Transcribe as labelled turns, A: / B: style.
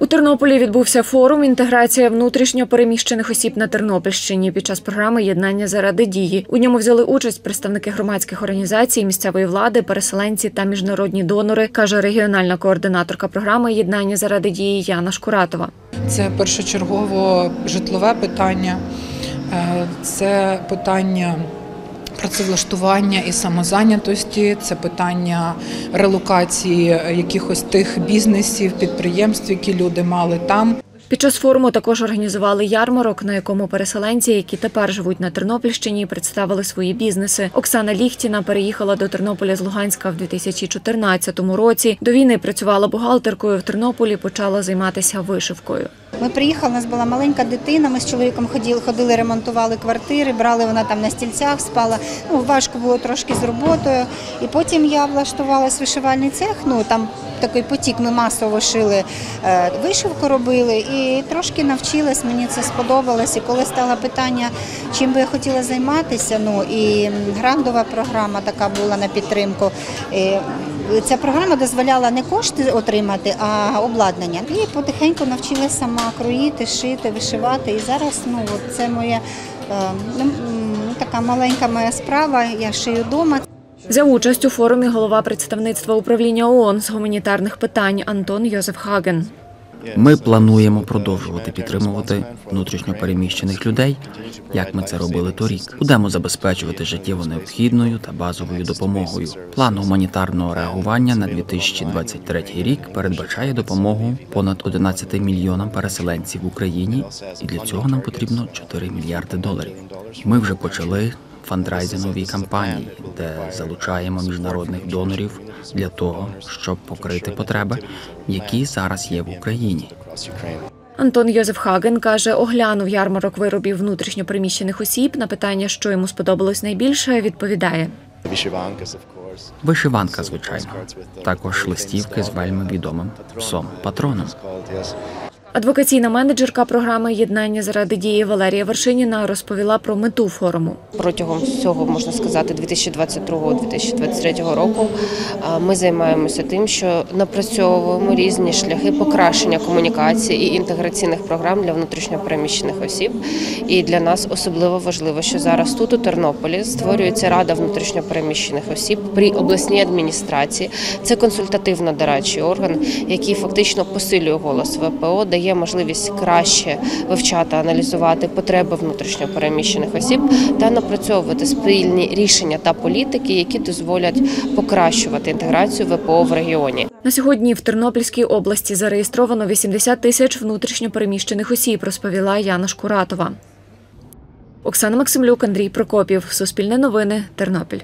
A: У Тернополі відбувся форум інтеграція внутрішньо переміщених осіб на Тернопільщині під час програми Єднання заради дії. У ньому взяли участь представники громадських організацій, місцевої влади, переселенці та міжнародні донори, каже регіональна координаторка програми Єднання заради дії Яна Шкуратова.
B: Це першочергово житлове питання, е, це питання працевлаштування і самозайнятості, це питання релокації якихось тих бізнесів, підприємств, які люди мали там.
A: Під час форуму також організували ярмарок, на якому переселенці, які тепер живуть на Тернопільщині, представили свої бізнеси. Оксана Ліхтіна переїхала до Тернополя з Луганська в 2014 році. До війни працювала бухгалтеркою в Тернополі, почала займатися вишивкою.
C: Ми приїхали, у нас була маленька дитина. Ми з чоловіком ходили, ходили, ремонтували квартири, брали вона там на стільцях, спала. Ну важко було трошки з роботою. І потім я влаштувалась в вишивальний цех. Ну там такий потік. Ми масово шили е, вишивку, робили і трошки навчилась. Мені це сподобалось. І коли стало питання, чим би я хотіла займатися, ну і грантова програма така була на підтримку. Е, Ця програма дозволяла не кошти отримати, а обладнання. І потихеньку навчилася сама кроїти, шити, вишивати. І зараз ну, це моя е, ну, така маленька моя справа. Я шию вдома.
A: Взяв участь у форумі голова представництва управління ООН з гуманітарних питань Антон Йозеф Хаген.
D: Ми плануємо продовжувати підтримувати внутрішньо переміщених людей, як ми це робили торік. Будемо забезпечувати життєво необхідною та базовою допомогою. План гуманітарного реагування на 2023 рік передбачає допомогу понад 11 мільйонам переселенців в Україні, і для цього нам потрібно 4 мільярди доларів. Ми вже почали фандрайзингові кампанії, де залучаємо міжнародних донорів для того, щоб покрити потреби, які зараз є в Україні.
A: Антон Йозеф Хаген каже, оглянув ярмарок виробів внутрішньо переміщених осіб. На питання, що йому сподобалось найбільше, відповідає.
D: Вишиванка, звичайно, також листівки з вельми відомим псом патроном.
A: Адвокаційна менеджерка програми Єднання заради дії Валерія Вершиніна розповіла про мету форуму.
E: Протягом всього можна сказати 2022-2023 року ми займаємося тим, що напрацьовуємо різні шляхи покращення комунікації і інтеграційних програм для внутрішньопереміщених осіб. І для нас особливо важливо, що зараз тут у Тернополі створюється рада внутрішньопереміщених осіб при обласній адміністрації. Це консультативно дорадчий орган, який фактично посилює голос ВПО, дає можливість краще вивчати, аналізувати потреби внутрішньопереміщених осіб та напрацьовувати спільні рішення та політики, які дозволять покращувати інтеграцію ВПО в регіоні.
A: На сьогодні в Тернопільській області зареєстровано 80 тисяч внутрішньо переміщених осіб, розповіла Яна Шкуратова. Оксана Максимлюк, Андрій Прокопів. Суспільне новини. Тернопіль.